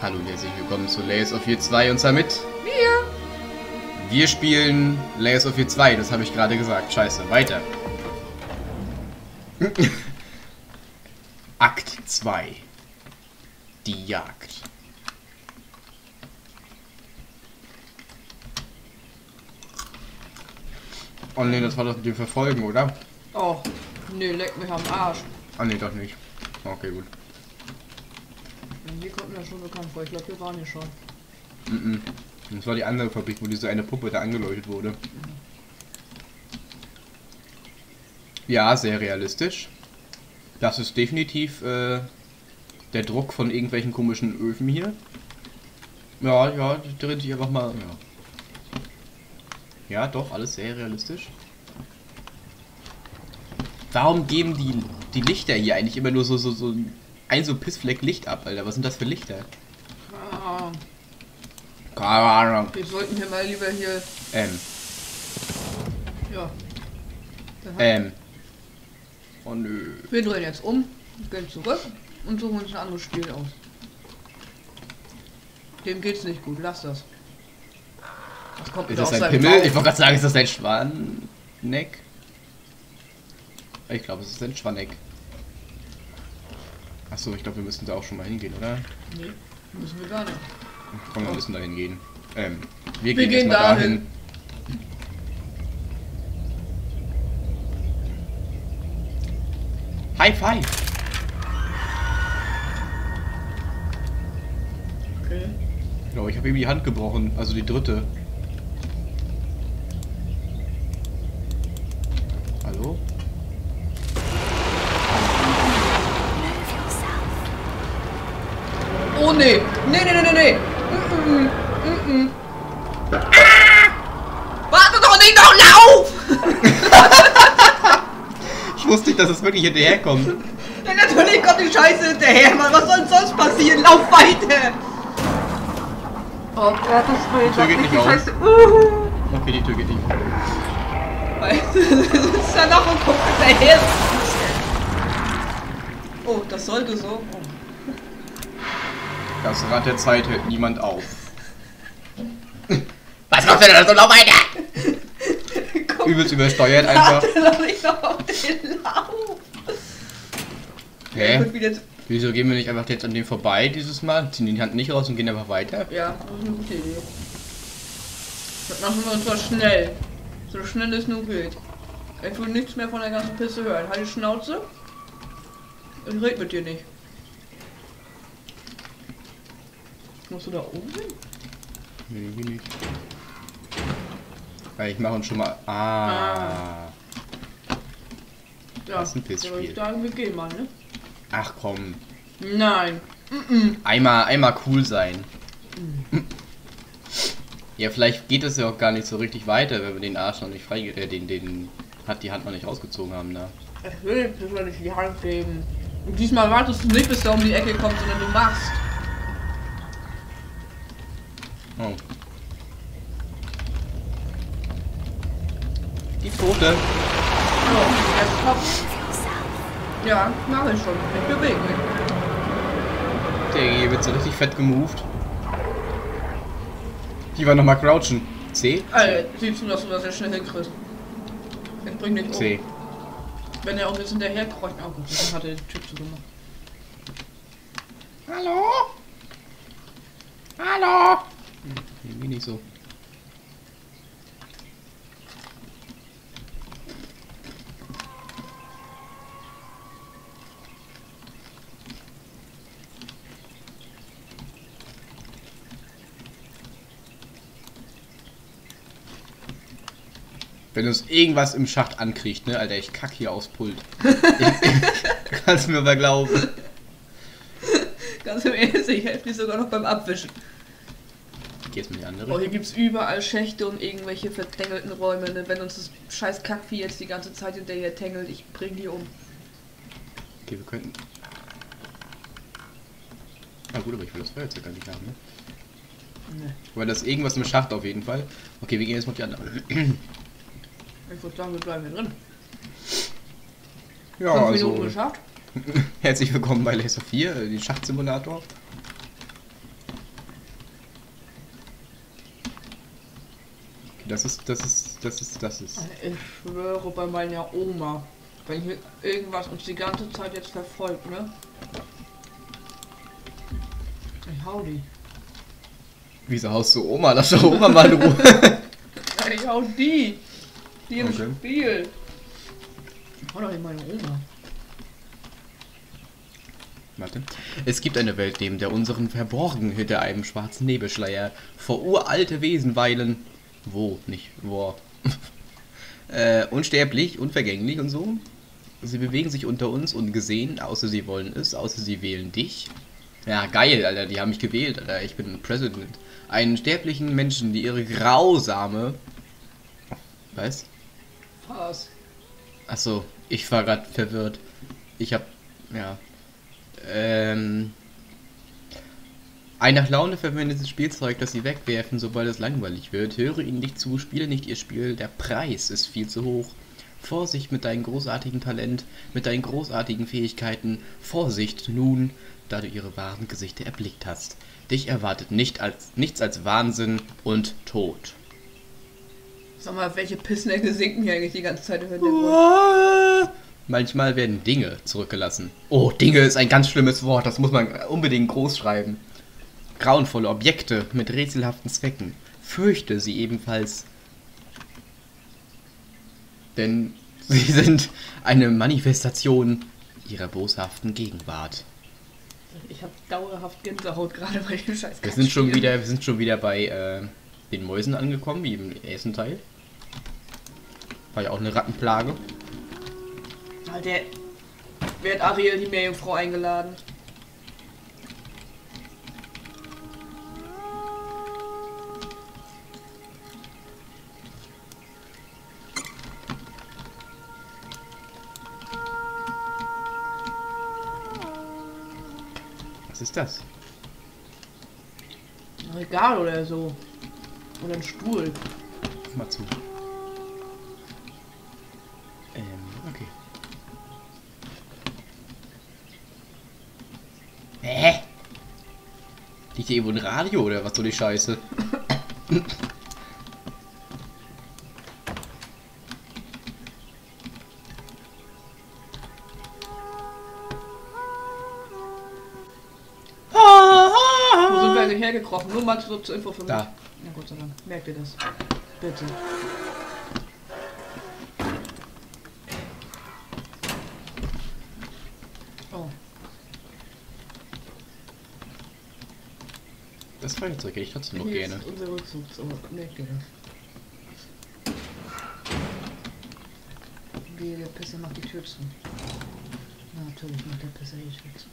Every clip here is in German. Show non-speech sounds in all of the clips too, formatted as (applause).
Hallo und herzlich willkommen zu Layers of Fear 2 und zwar mit Wir. Wir spielen Layers of Fear 2, das habe ich gerade gesagt. Scheiße, weiter. Akt 2. Die Jagd. Oh ne, das war das mit dem Verfolgen, oder? Oh, nee, leck mich am Arsch. Ah ne, doch nicht. Okay, gut. Hier kommt mir schon bekannt vor. Ich glaube, wir waren hier schon. Mhm. Das war die andere Fabrik, wo diese eine Puppe da angeleuchtet wurde. Ja, sehr realistisch. Das ist definitiv äh, der Druck von irgendwelchen komischen Öfen hier. Ja, ja, die dreht sich einfach mal. Ja. ja, doch, alles sehr realistisch. Warum geben die, die Lichter hier eigentlich immer nur so, so, so ein so Pissfleck Licht ab, Alter? Was sind das für Lichter? Ah, Keine Ahnung. wir sollten hier mal lieber hier. Ähm, Ja. Ähm. Oh nö. Wir drehen jetzt um, gehen zurück und suchen uns ein anderes Spiel aus. Dem geht's nicht gut, lass das. Das kommt Ist das ein Pimmel? Bauch. Ich wollte gerade sagen, ist das ein Schwanneck? Ich glaube, es ist ein Schwanneck. Achso, ich glaube, wir müssen da auch schon mal hingehen, oder? Nee, müssen wir gar nicht. Komm, wir müssen da hingehen. Ähm, wir, Wir gehen, gehen erstmal dahin. High five! Okay. Glaube, ich habe ihm die Hand gebrochen. Also die dritte. Hallo? Nee! Nee, nee, nee, nee, nee! Mm -mm. Mm -mm. Ah! Warte doch nicht, doch lauf! (laughs) Ich wusste nicht, dass es wirklich hinterherkommt. Ja, natürlich kommt die Scheiße hinterher, Mann. Was soll sonst passieren? Lauf weiter! Oh Gott, das war jetzt Tür geht richtig nicht auf. scheiße. Uh. Okay, die Tür geht nicht. Weißt du, du sitzt da noch und guckst hinterher. Oh, das sollte so. Oh. Das Rad der Zeit hält niemand auf. (laughs) Was machst du denn so laut weiter? Guck, Übelst übersteuert einfach. warte nicht noch auf den Lauf. Hä? Wieso gehen wir nicht einfach jetzt an dem vorbei dieses Mal? Ziehen die Hand nicht raus und gehen einfach weiter? Ja, das ist eine gute Idee. Das machen wir uns zwar schnell. So schnell es nur geht. Ich will nichts mehr von der ganzen Pisse hören. Halt die Schnauze. Ich red mit dir nicht. Musst du da oben hin? Nee, hier nicht. Weil ich mache uns schon mal. Ah. Ah. Ja, Das ist ein Pissspiel. soll ich sagen, wir gehen mal, ne? Ach komm. Nein. Mm Einmal, einmal cool sein. Ja, vielleicht geht es ja auch gar nicht so richtig weiter, wenn wir den Arsch noch nicht frei, äh, den, den, hat die Hand noch nicht rausgezogen haben, ne? Ich will dir nicht die Hand geben. Und diesmal wartest du nicht, bis er um die Ecke kommt, sondern du machst. Oh. Die Pfote. So, jetzt Kopf. Ja, mache ich schon. Ich bewege mich. Der hier wird so richtig fett gemoved. Die war nochmal crouchen. C? Alter, siehst du, dass du das jetzt schnell hinkriegst. Den bring dich um. C. Wenn er auch jetzt hinterher kreucht. Oh gut, dann hat er den Typ zugemacht. Hallo? Hallo? Irgendwie nicht so. Wenn uns irgendwas im Schacht ankriegt, ne, Alter, ich kack hier aufs Pult. (laughs) kannst du mir aber glauben. Ganz im Ernst, ich helfe dir sogar noch beim Abwischen. Geht's mit die andere? Oh, hier gibt's überall Schächte und irgendwelche verdängelten Räume. Ne? Wenn uns das scheiß Kackvieh jetzt die ganze Zeit hinterher tängelt, ich bring die um. Okay, wir könnten. Ah gut, aber ich will das Feuerzeug gar nicht haben, ne? Ne. Aber das ist irgendwas im Schacht auf jeden Fall. Okay, wir gehen jetzt mal die andere. (clears throat) Ich würde sagen, wir bleiben hier drin. Ja, Fünf also. Minuten geschafft. (laughs) Herzlich willkommen bei Laser 4, äh, den Schachtsimulator. Das ist, das ist, das ist, das ist. Ich schwöre bei meiner Oma, wenn hier irgendwas uns die ganze Zeit jetzt verfolgt, ne? Ich hau die. Wieso haust du Oma? Lass doch Oma mal in Ruhe. (laughs) (laughs) Ich hau die. Die im Okay. Spiel. Ich hau doch nicht meine Oma. Warte. Es gibt eine Welt neben der unseren verborgen hinter einem schwarzen Nebelschleier vor uralte Wesen weilen. Wo? Nicht wo. (laughs) äh, unsterblich, unvergänglich und so. Sie bewegen sich unter uns ungesehen, außer sie wollen es, außer sie wählen dich. Ja, geil, Alter, die haben mich gewählt, Alter. Ich bin President. Einen sterblichen Menschen, die ihre grausame. Was? Was? Achso, ich war gerade verwirrt. Ich hab. Ja. Ähm. Ein nach Laune verwendetes Spielzeug, das sie wegwerfen, sobald es langweilig wird. Höre ihnen nicht zu, spiele nicht ihr Spiel. Der Preis ist viel zu hoch. Vorsicht mit deinem großartigen Talent, mit deinen großartigen Fähigkeiten. Vorsicht nun, da du ihre wahren Gesichter erblickt hast. Dich erwartet nicht als, nichts als Wahnsinn und Tod. Sag mal, welche Pissnecke sinken hier eigentlich die ganze Zeit im Hintergrund? Manchmal werden Dinge zurückgelassen. Oh, Dinge ist ein ganz schlimmes Wort, das muss man unbedingt groß schreiben. Grauenvolle Objekte mit rätselhaften Zwecken. Fürchte sie ebenfalls. Denn sie (laughs) sind eine Manifestation ihrer boshaften Gegenwart. Ich hab dauerhaft Gänsehaut gerade bei dem Scheiß. Wir sind schon wieder, wir sind schon wieder bei äh, den Mäusen angekommen, wie im ersten Teil. War ja auch eine Rattenplage. Alter, wer hat Ariel die Meerjungfrau eingeladen? Was ist das? Ein Regal oder so. Oder ein Stuhl. Mal zu. Ähm, okay. Hä? Liegt hier irgendwo ein Radio oder was soll die Scheiße? Nur mal so zur Info für mich. Da. Na sei Dank. Merkt ihr das? Bitte. Oh. Das Feuerzeug hätte ich trotzdem noch Hier gerne. ist unser Rückzugsort. Merkt ihr das? Wie der Pisser macht die Tür zu. Na, natürlich macht der Pisser die Tür zu.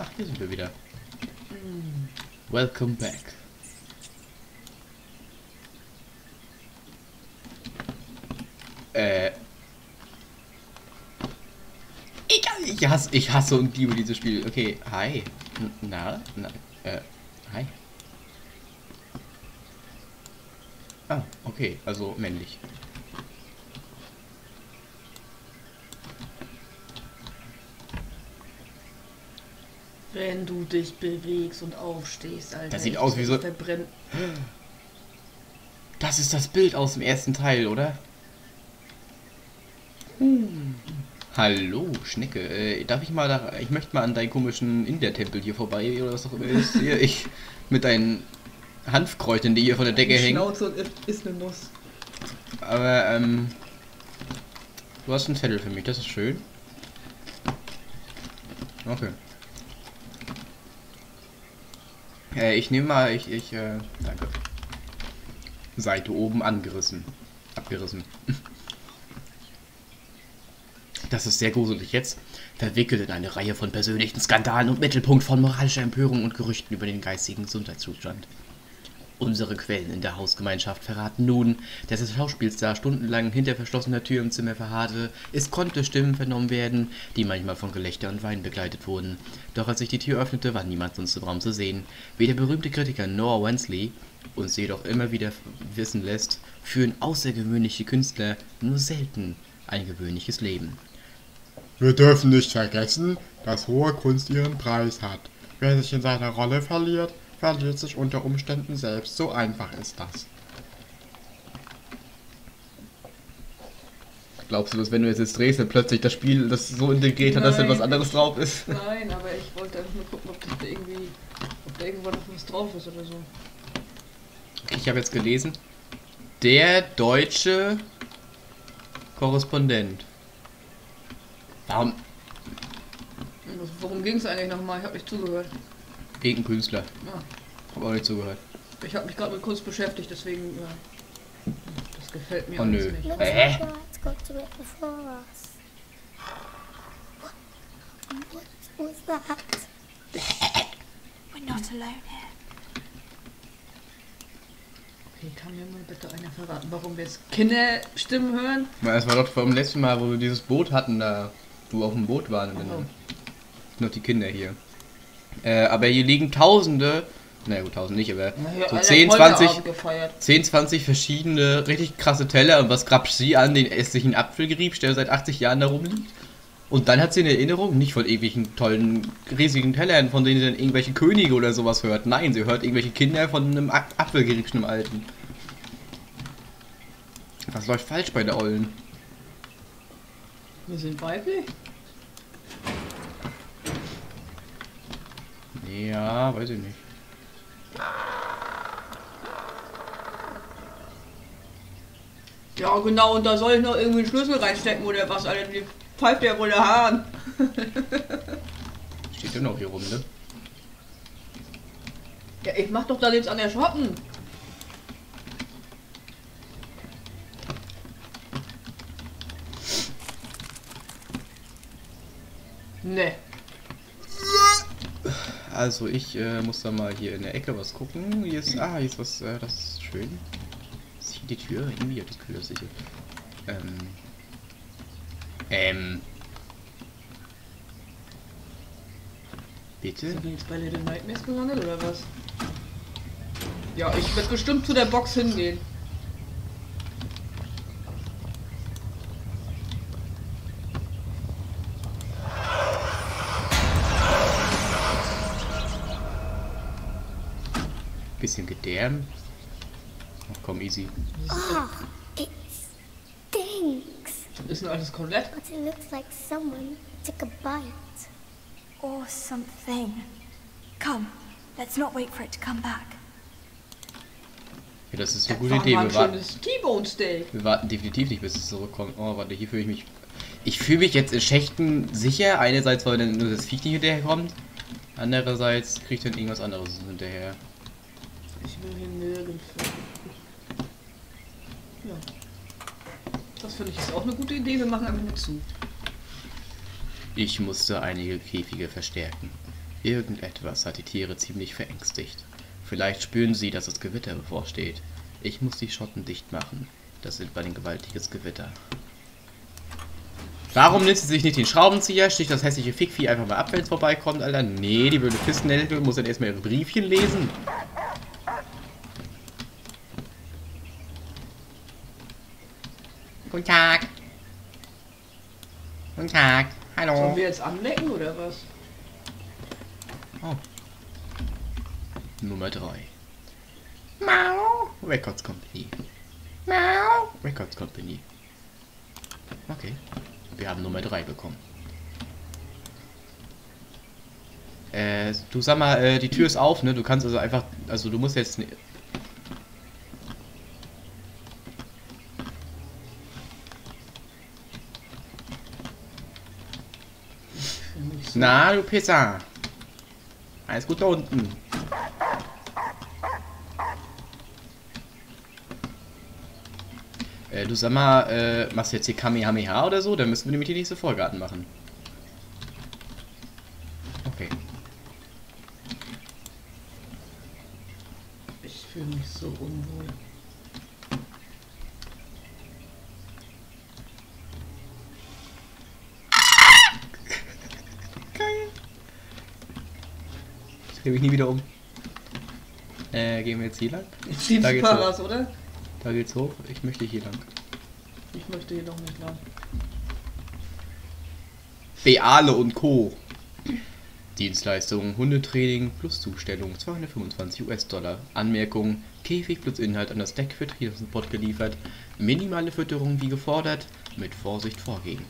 Ach, hier sind wir wieder. Welcome back. Äh. Egal, ich hasse, ich hasse und liebe dieses Spiel. Okay, hi. Na, na, äh, hi. Ah, okay, also männlich. Wenn du dich bewegst und aufstehst, Alter. Das sieht aus wie so- Verbrennt. Das ist das Bild aus dem ersten Teil, oder? Hm. Hallo, Schnecke. Äh, darf ich mal da. Ich möchte mal an deinen komischen India-Tempel hier vorbei oder was auch immer ist. Hier, (laughs) ich. Mit deinen Hanfkräutern, die hier von der Decke Die hängen. Schnauze und ist, ist eine Nuss. Aber, ähm. Du hast einen Zettel für mich, das ist schön. Okay. Äh, ich nehme mal, ich, ich, äh, danke. Seite oben angerissen. Abgerissen. (laughs) Das ist sehr gruselig jetzt. Verwickelt in eine Reihe von persönlichen Skandalen und Mittelpunkt von moralischer Empörung und Gerüchten über den geistigen Gesundheitszustand. Unsere Quellen in der Hausgemeinschaft verraten nun, dass der Schauspielstar stundenlang hinter verschlossener Tür im Zimmer verharrte. Es konnte Stimmen vernommen werden, die manchmal von Gelächter und Wein begleitet wurden. Doch als sich die Tür öffnete, war niemand sonst im Raum zu sehen. Wie der berühmte Kritiker Noah Wensley uns jedoch immer wieder wissen lässt, führen außergewöhnliche Künstler nur selten ein gewöhnliches Leben. Wir dürfen nicht vergessen, dass hohe Kunst ihren Preis hat. Wer sich in seiner Rolle verliert, verliert sich unter Umständen selbst. So einfach ist das. Glaubst du, dass wenn du jetzt, jetzt drehst, dann plötzlich das Spiel das so integriert hat, dass da was anderes drauf ist? Nein, aber ich wollte einfach nur gucken, ob das da irgendwie, ob da irgendwo noch was drauf ist oder so. Okay, ich habe jetzt gelesen, der deutsche Korrespondent. Warum? Und Worum ging es eigentlich nochmal? Ich habe nicht zugehört. Irgendein Künstler. Ja, Hab auch nicht zugehört. ich habe mich gerade mit Kunst beschäftigt, deswegen, ja. Das gefällt mir Oh, alles nö. nicht. That? We're not alone here. Okay, kann mir mal bitte einer verraten, warum wir jetzt Kinderstimmen hören? Das war doch vom letzten Mal, wo wir dieses Boot hatten, da, wo wir auf dem Boot waren. Und Oh. noch die Kinder hier. Äh, aber hier liegen tausende, na gut, tausend nicht, aber hier so alle 10, Vollabend 20, gefeiert. 10, 20 verschiedene richtig krasse Teller. Und was grapscht sie an? Den esslichen Apfelgerieb, der seit 80 Jahren da rumliegt. Und dann hat sie eine Erinnerung, nicht von ewigen tollen, riesigen Tellern, von denen sie dann irgendwelche Könige oder sowas hört. Nein, sie hört irgendwelche Kinder von einem Apfelgerieb, einem alten. Was läuft falsch bei der Ollen? Wir sind weiblich? Ja, weiß ich nicht. Ja, genau, und da soll ich noch irgendwie einen Schlüssel reinstecken oder was, Alter, die pfeift ja wohl der Hahn. (laughs) Steht ja noch hier rum, ne? Ja, ich mach doch da nichts an der Shoppen. Ne. Also ich äh, muss da mal hier in der Ecke was gucken. Hier ist, ah, hier ist was, äh, das ist schön. Ist hier die Tür? Irgendwie hat das Gefühl, dass ich Ähm. Ähm. Bitte? Sind wir jetzt bei Little Nightmares gelandet oder was? Ja, ich werde bestimmt zu der Box hingehen. Bisschen gedärmt. Ach komm, easy. Ah, it stinks. Ist denn alles komplett? But it looks like someone took a bite. Or something. Come, let's not wait for it to come back. Ja, das ist eine Das gute war Idee. Wir warten, wir warten definitiv nicht, bis es zurückkommt. Oh, warte, hier fühle ich mich. Ich fühle mich jetzt in Schächten sicher. Einerseits, weil dann nur das Viech nicht hinterherkommt. Andererseits kriegt dann irgendwas anderes hinterher. Will hier nirgends. Ja. Das finde ich ist auch eine gute Idee. Wir machen einfach nur zu. Ich musste einige Käfige verstärken. Irgendetwas hat die Tiere ziemlich verängstigt. Vielleicht spüren sie, dass das Gewitter bevorsteht. Ich muss die Schotten dicht machen. Das sind bei ein gewaltiges Gewitter. Warum nimmt sie sich nicht den Schraubenzieher, sticht das hässliche Fickvieh einfach mal ab, wenn es vorbeikommt, Alter? Nee, die blöde Kistennelke muss dann erstmal ihre Briefchen lesen. Guten Tag. Guten Tag. Hallo. Sollen wir jetzt anlecken oder was? Oh. Nummer 3. Mau. Records Company. Mau. Records Company. Okay. Wir haben Nummer 3 bekommen. Äh, du sag mal, äh, die Tür ist auf, ne? Du kannst also einfach, also du musst jetzt. ne- Für mich so. Na, du Pisser. Alles gut da unten. Äh, du sag mal, äh, machst du jetzt hier Kamehameha oder so? Dann müssen wir nämlich die nächste Vorgarten machen. Okay. Ich fühle mich so unwohl. Geil. Ich drehe mich nie wieder um. Äh, gehen wir jetzt hier lang? Jetzt Da geht's Paras, oder? Da geht's hoch. Ich möchte hier lang. Ich möchte hier doch nicht lang. Beale und Co. Dienstleistung Hundetraining plus Zustellung 225 US-Dollar. Anmerkung: Käfig plus Inhalt an das Deck für Triathlon-Support geliefert. Minimale Fütterung wie gefordert. Mit Vorsicht vorgehen.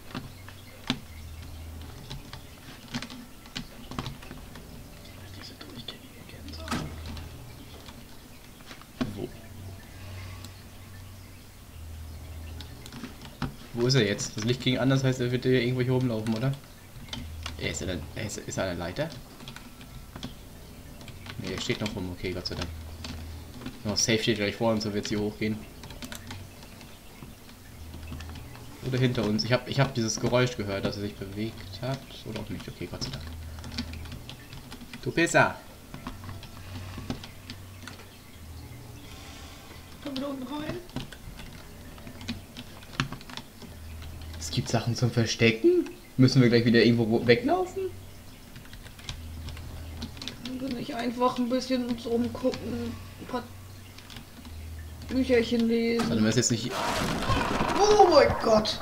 Wo ist er jetzt? Das Licht ging an, das heißt, er wird hier irgendwo hier rumlaufen, oder? Er ist, er, er ist, ist er der Leiter? Ne, er steht noch rum. Okay, Gott sei Dank. Noch safe steht gleich vor uns, so wird es hier hochgehen. Oder hinter uns. Ich habe ich hab dieses Geräusch gehört, dass er sich bewegt hat. Oder auch nicht. Okay, Gott sei Dank. Du Pisser! Kommen wir da unten rein? Es gibt Sachen zum Verstecken? Müssen wir gleich wieder irgendwo weglaufen? Können wir nicht einfach ein bisschen uns umgucken? Ein paar Bücherchen lesen? Mal, ist jetzt nicht. Oh mein Gott!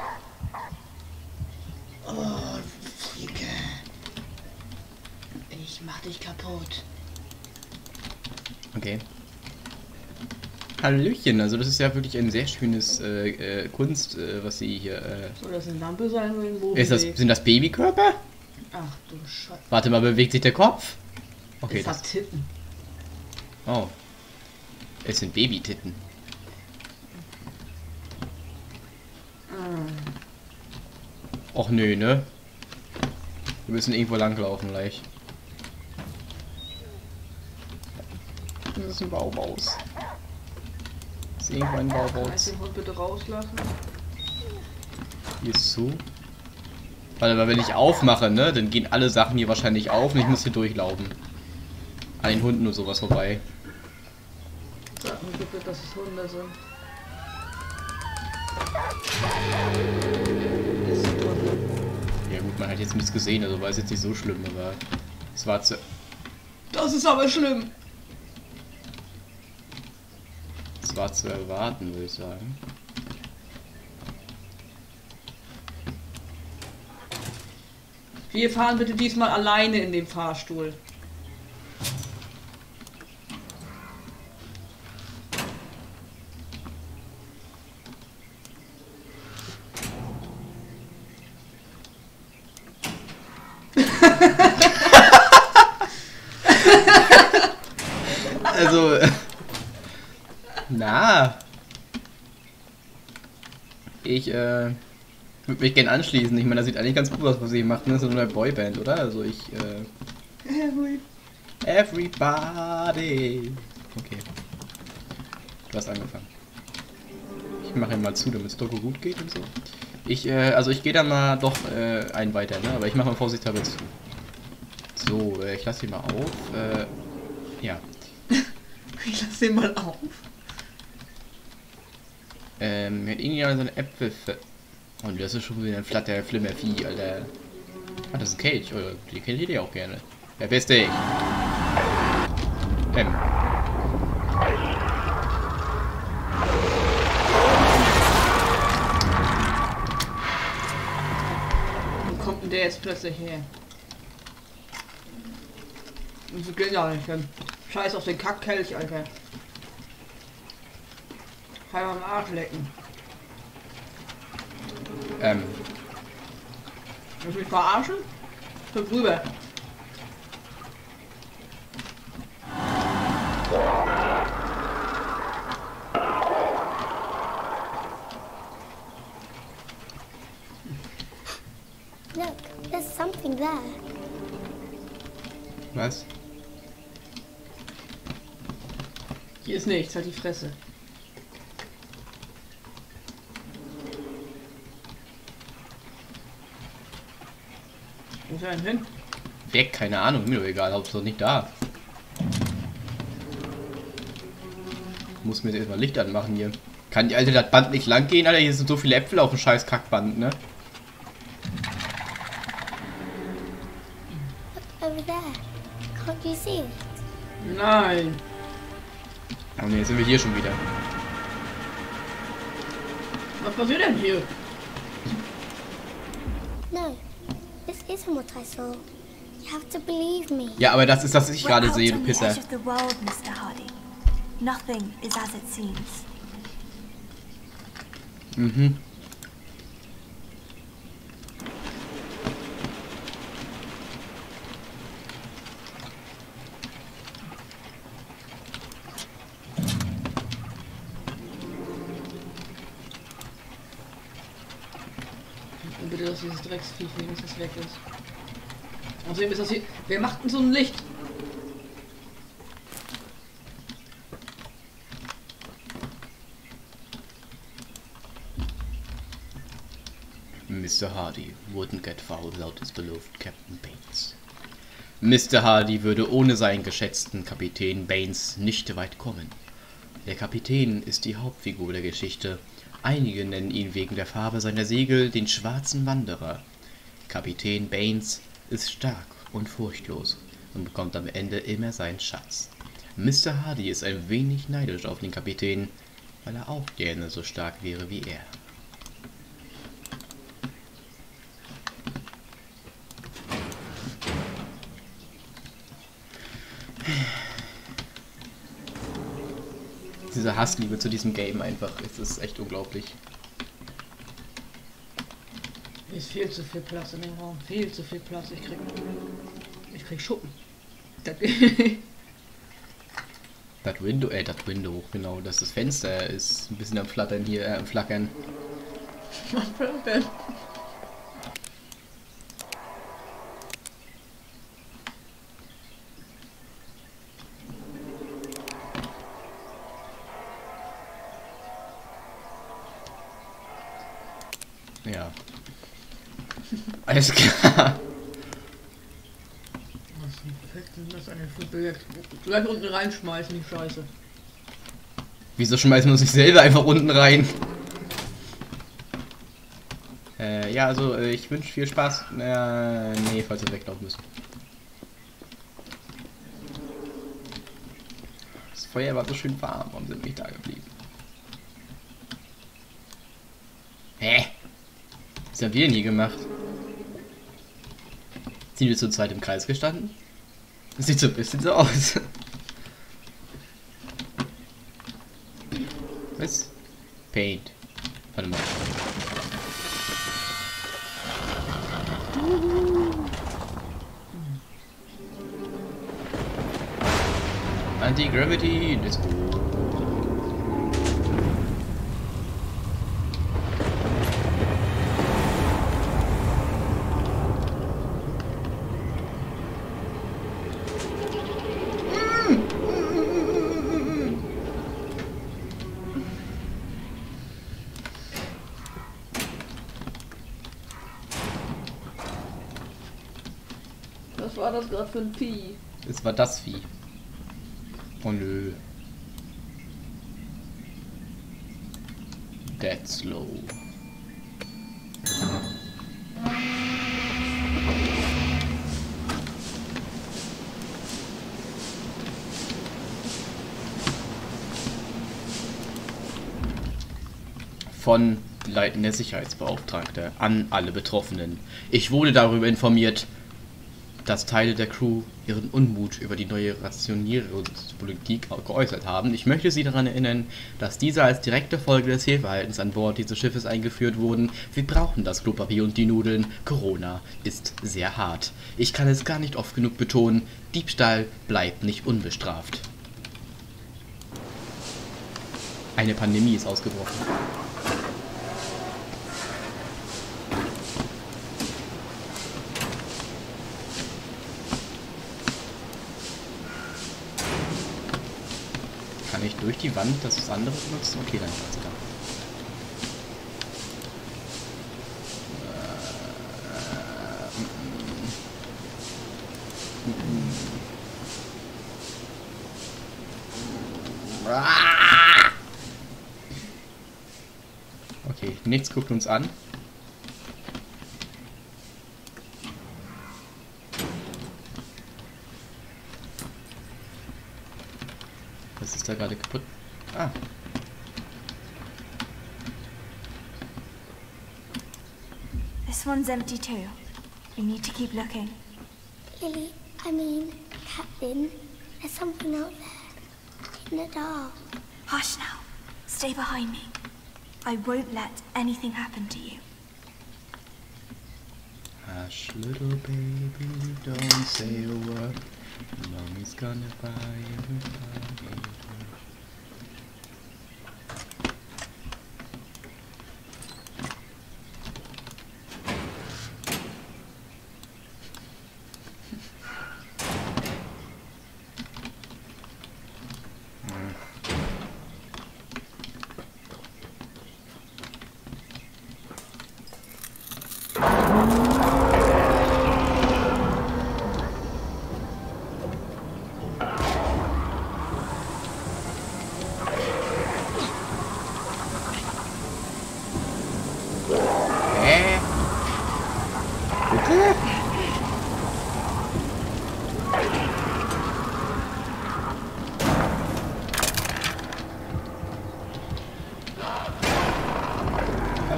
Oh, Fliege. Ich mach dich kaputt. Okay. Hallöchen, also das ist ja wirklich ein sehr schönes äh, äh, Kunst, äh, was sie hier. Äh, Soll das eine Lampe sein oder ein Bogen? ist das, sind das Babykörper? Ach du Scheiße. Warte mal, bewegt sich der Kopf? Okay, es das. hat Titten. Oh. Es sind Babytitten. Ah. Och nö, ne? Wir müssen irgendwo langlaufen gleich. Das ist ein Baubaus. Das ist irgendwo ein Kannst Baubaus. du den Hund bitte rauslassen? Hier ist zu. Warte mal, wenn ich aufmache, ne, dann gehen alle Sachen hier wahrscheinlich auf und ich muss hier durchlaufen. An den Hunden und sowas vorbei. Sag mir bitte, dass es Hunde sind. Es sind Hunde. Ja gut, man hat jetzt nichts gesehen, also war es jetzt nicht so schlimm, aber es war zu, Das ist aber schlimm. es war zu erwarten, würde ich sagen. Wir fahren bitte diesmal alleine in dem Fahrstuhl. Also, na. Ich, äh, würde mich gern anschließen. Ich meine, das sieht eigentlich ganz gut aus, was sie macht. Ne? Das ist so eine Boyband, oder? Also ich, äh, everybody. Okay. Du hast angefangen. Ich mache ihn mal zu, damit es Doku gut geht und so. Ich, äh, also ich gehe dann mal doch äh, einen weiter, ne? Aber ich mache mal vorsichtshalber zu. So, äh, ich lasse ihn mal auf. Äh, ja. (laughs) Ich lass den mal auf. Ähm, hat irgendjemand seine Äpfel ver... Oh, das ist schon wieder ein flatter Flimmervieh, Alter. Ah, das ist ein Cage. Oh, die kennt ihr ja auch gerne. Wer bist du? Ähm. Kommt der jetzt plötzlich her? Und wir gehen ja nicht. Scheiß auf den Kackkelch, Alter. Heim am Arsch lecken. Ähm. Willst du mich verarschen? Hüpf rüber. Look, there's something there. Was? Hier ist nichts, halt die Fresse. Denn hin? Weg, keine Ahnung, mir doch egal, Hauptsache nicht da. Muss mir jetzt erstmal Licht anmachen hier. Kann die alte das Band nicht lang gehen, Alter? Hier sind so viele Äpfel auf dem scheiß Kackband, ne? Nein. Oh ne, jetzt sind wir hier schon wieder. Was passiert denn hier? No, isn't what I saw. You have to believe me. Ja, aber das ist das, was ich gerade sehe, du Pisser. world, Mr. Hardy. Nothing is as it seems. Mhm. Und bitte, dass dieses Drecksviech wenigstens weg ist. Außerdem ist das hier. Wer macht denn so ein Licht? Mr. Hardy wouldn't get far without his beloved Captain Baines. Mr. Hardy würde ohne seinen geschätzten Kapitän Baines nicht weit kommen. Der Kapitän ist die Hauptfigur der Geschichte. Einige nennen ihn wegen der Farbe seiner Segel den schwarzen Wanderer. Kapitän Baines ist stark und furchtlos und bekommt am Ende immer seinen Schatz. Mr. Hardy ist ein wenig neidisch auf den Kapitän, weil er auch gerne so stark wäre wie er. Diese Hassliebe zu diesem Game einfach, es ist echt unglaublich. Hier ist viel zu viel Platz in dem Raum. Viel zu viel Platz. Ich krieg. Ich krieg Schuppen. Das (laughs) Das Window, äh, das Window, genau, das, das Fenster ist ein bisschen am Flattern hier, äh, am Flackern. Was will Alles klar. Gleich unten reinschmeißen, die Scheiße. Wieso schmeißen wir uns nicht selber einfach unten rein? Äh, ja, also äh, ich wünsche viel Spaß. Äh, nee, falls wir weglaufen müssen. Das Feuer war so schön warm. Warum sind wir nicht da geblieben? Hä? Was haben wir denn hier gemacht? Sind wir zu zweit im Kreis gestanden? Das sieht so ein bisschen so aus. Was? Paint. Warte mal. Anti-Gravity, let's das gerade für ein Vieh? Es war das Vieh. Oh nö. Dead slow. Von leitender Sicherheitsbeauftragter an alle Betroffenen. Ich wurde darüber informiert, dass Teile der Crew ihren Unmut über die neue Rationierungspolitik geäußert haben. Ich möchte Sie daran erinnern, dass diese als direkte Folge des Fehlverhaltens an Bord dieses Schiffes eingeführt wurden. Wir brauchen das Klopapier und die Nudeln. Corona ist sehr hart. Ich kann es gar nicht oft genug betonen, Diebstahl bleibt nicht unbestraft. Eine Pandemie ist ausgebrochen. Kann ich durch die Wand das andere benutzen? Okay, dann Gott sei Dank. Okay, nichts guckt uns an. One's empty too. We need to keep looking. Lily, I mean, Captain, there's something out there. In the dark. Hush now. Stay behind me. I won't let anything happen to you. Hush, little baby, don't say a word. Mommy's gonna buy you a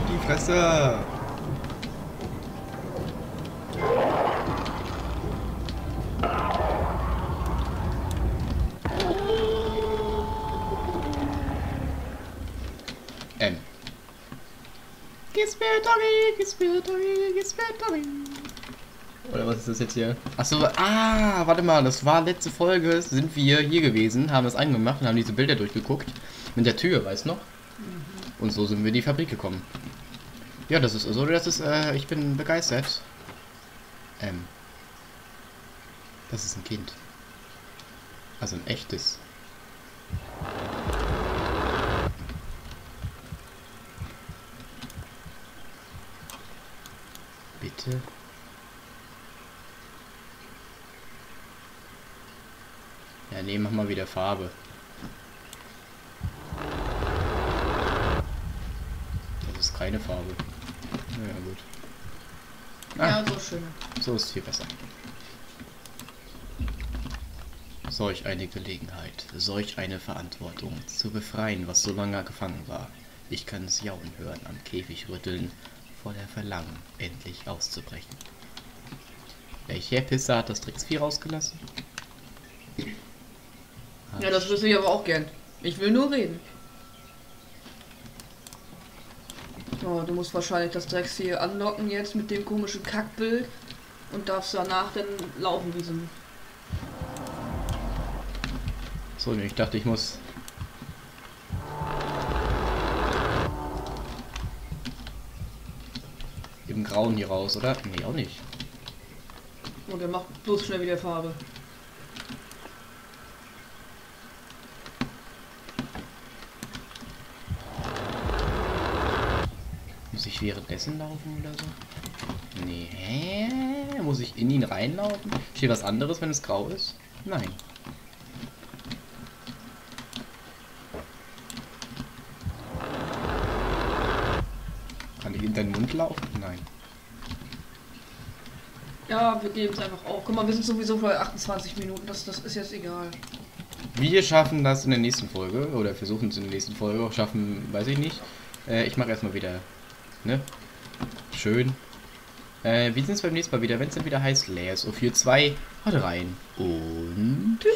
die Fresse! M. Gespiritory, Gespiritory, Gespiritory. Oder was ist das jetzt hier? Achso, ah, warte mal, das war letzte Folge, sind wir hier gewesen, haben das angemacht und haben diese Bilder durchgeguckt. Mit der Tür, weißt du noch? Und so sind wir in die Fabrik gekommen. Ja, das ist so, das ist, äh, ich bin begeistert. Ähm. Das ist ein Kind. Also ein echtes. Bitte. Ja, nee, mach mal wieder Farbe. Das ist keine Farbe. Naja, gut. Ah. Ja, so schön. So ist viel besser. Solch eine Gelegenheit, solch eine Verantwortung, zu befreien, was so lange gefangen war. Ich kann es jaulen hören, am Käfig rütteln, voller Verlangen, endlich auszubrechen. Welcher Pisser hat das Tricks 4 rausgelassen? Ja, das wüsste ich aber auch gern. Ich will nur reden. So, du musst wahrscheinlich das Drecks hier anlocken jetzt mit dem komischen Kackbild und darfst danach dann laufen wie so ein... So, ich dachte, ich muss. Im Grauen hier raus, oder? Nee, auch nicht. Und er macht bloß schnell wieder Farbe. Muss ich währenddessen laufen oder so? Nee. Hä? Muss ich in ihn reinlaufen? Steht was anderes, wenn es grau ist? Nein. Kann ich in deinen Mund laufen? Nein. Ja, wir geben es einfach auf. Guck mal, wir sind sowieso bei 28 Minuten. Das, das ist jetzt egal. Wir schaffen das in der nächsten Folge oder versuchen es in der nächsten Folge. Schaffen, weiß ich nicht. Äh, ich mache erstmal wieder. Ne? Schön. Äh, wir sehen uns beim nächsten Mal wieder, wenn es dann wieder heißt Layers of 4 2. Haut rein. Und. Tschüss.